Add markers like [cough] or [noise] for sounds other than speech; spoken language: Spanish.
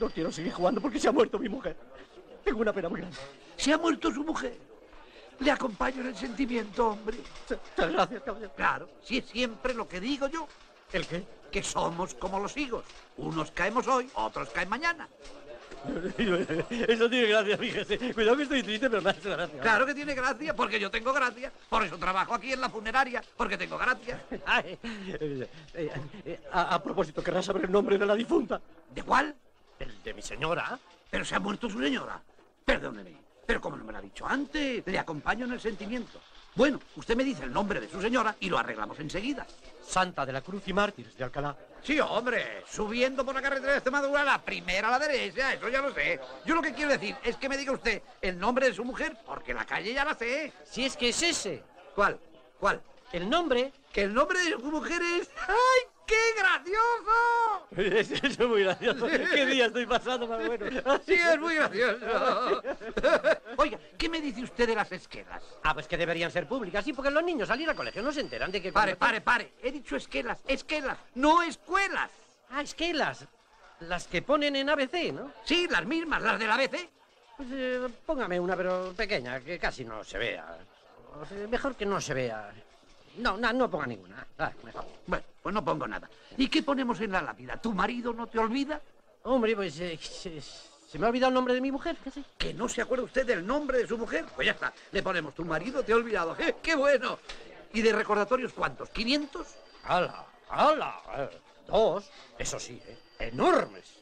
no quiero seguir jugando porque se ha muerto mi mujer. Tengo una pena muy grande. Se ha muerto su mujer. Le acompaño en el sentimiento, hombre. Muchas gracias, caballero. Claro, si es siempre lo que digo yo, ¿El qué? que somos como los higos. Unos caemos hoy, otros caen mañana. [laughs] Eso tiene gracia, fíjese. Cuidado que estoy triste, pero me hace gracia. Claro que tiene gracia, porque yo tengo gracia. Por eso trabajo aquí en la funeraria, porque tengo gracia. [laughs] Ay, eh, eh, eh, a, a propósito, ¿querrás saber el nombre de la difunta? ¿De cuál? De mi señora. Pero se ha muerto su señora. Perdóneme, pero como no me lo ha dicho antes, le acompaño en el sentimiento. Bueno, usted me dice el nombre de su señora y lo arreglamos enseguida. Santa de la Cruz y Mártires de Alcalá. Sí, hombre, subiendo por la carretera de Extremadura, la primera a la derecha, eso ya lo sé. Yo lo que quiero decir es que me diga usted el nombre de su mujer, porque la calle ya la sé. Si es que es ese. ¿Cuál? ¿Cuál? El nombre. Que el nombre de su mujer es... ¡Ay, qué gracioso! Eso es muy gracioso. ¿Qué día estoy pasando más bueno? Sí, es muy gracioso. [laughs] Oiga, ¿qué me dice usted de las esquelas? Ah, pues que deberían ser públicas, sí, porque los niños al ir al colegio no se enteran de que... Pare, pare, pare. He dicho esquelas, esquelas, no escuelas. Ah, es que las... Que ponen en ABC, ¿no? Sí, las mismas, las del ABC. Pues eh, póngame una, pero pequeña, que casi no se vea. O sea, mejor que no se vea. No, no, no ponga ninguna. Ah, mejor. Bueno, pues no pongo nada. ¿Y qué ponemos en la lápida? ¿Tu marido no te olvida? Hombre, pues eh, se, se me ha olvidado el nombre de mi mujer, ¿qué sé? ¿Que no se acuerda usted del nombre de su mujer? Pues ya está. Le ponemos tu marido te ha olvidado. ¡Eh, ¡Qué bueno! ¿Y de recordatorios cuántos? ¿500? ¡Hala! ¡Hala! Eh, Dos, eso sí, ¿eh? Enormes.